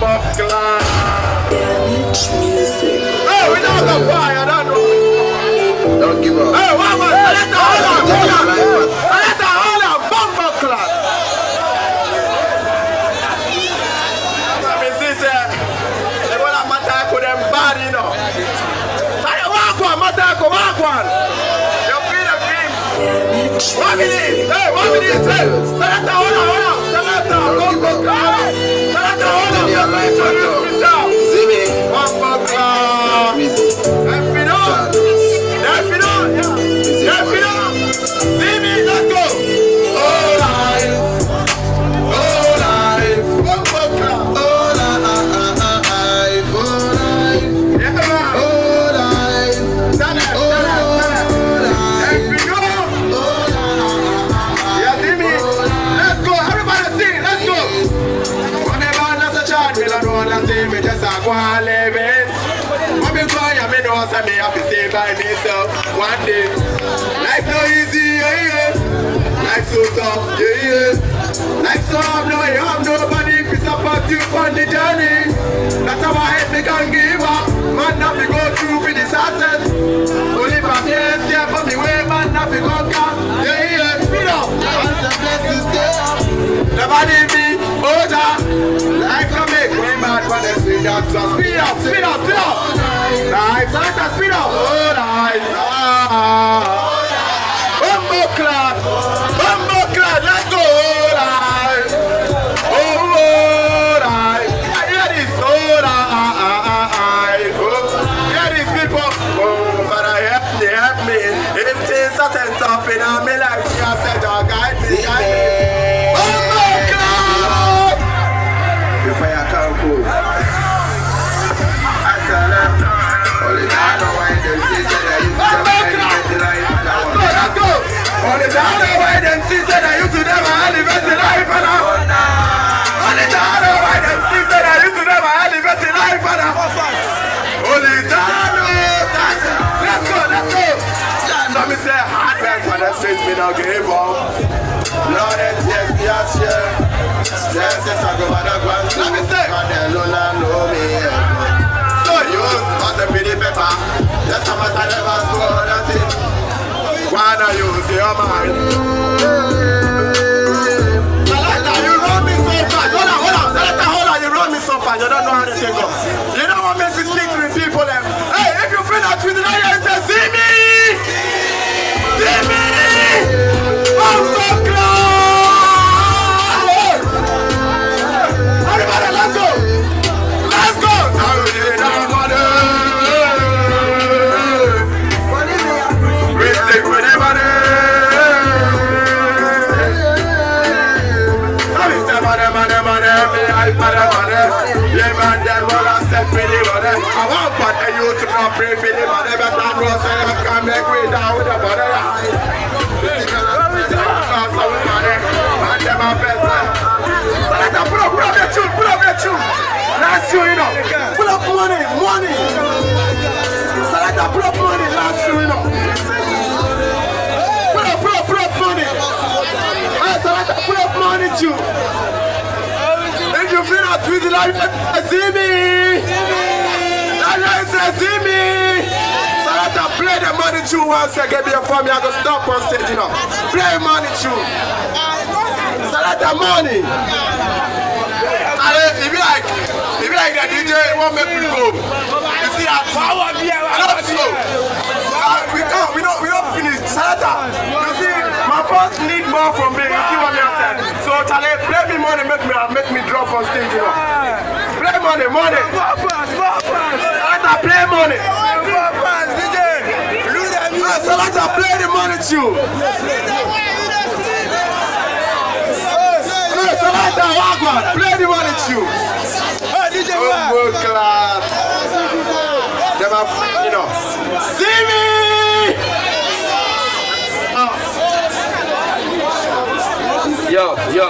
Clan. Damage music. Hey, we go fire, I don't know. Don't give up. Hey, more. Selecta hold on, hold on. Matako dem bad, you know. Say, walk one, the minute. Hey, one minute. Hey, selecta hold on, hold on. Selecta Bumbo Clan. Me don't wanna see me just a go and live it. Me cry, I me know say me have to stay by myself one day. Life no easy, yeah, yeah. Life so tough, yeah, yeah. Life so hard, no, you have nobody to support you on the journey. That's how I hate me can give up. Man, have to go through with this success. Speed up, speed up, speed up, life, can speed up. Oh, life. The streets me not give up. Lord, it takes me a share. Yes, yes, I go on a grand. Let me say. God alone I know me. So you Must have been the pepper. Yes, I must have never scored a thing. wanna use your mind. Selecta, you run me so fast. Hold on, hold on. Selecta, hold on. You run me so fast. You don't know how this thing goes. You don't want me to speak to the people. Them. Money. Yeah, man, them all are set for the money. I want but the youth to not pray for the money, but I know say I can make way down with the money. Because of the money, man, them are best. So pull up, pull up your tune, pull up your tune. Last you, you know. Pull up money, money. Them pull up money, last you, you know. Pull up, pull up, pull up money. Hey, so let them pull up money, too. With the life, me. Me. So let them play the money tune once again before me. I go stop on stage, you know. Play money tune. The money. And if you like, if you like the DJ, it won't make me go. You see that? Power Not so. Uh, we can't, we don't, we don't finish. Salata, you see, my boss need more from me. You see what I'm saying? So Charlie, play me money, make me, make me stage. Play money, money. Salata, play money. Salata, play the money too. Salata, play the money too. Humble oh, class. Them have, you know. See me! Yo, yo.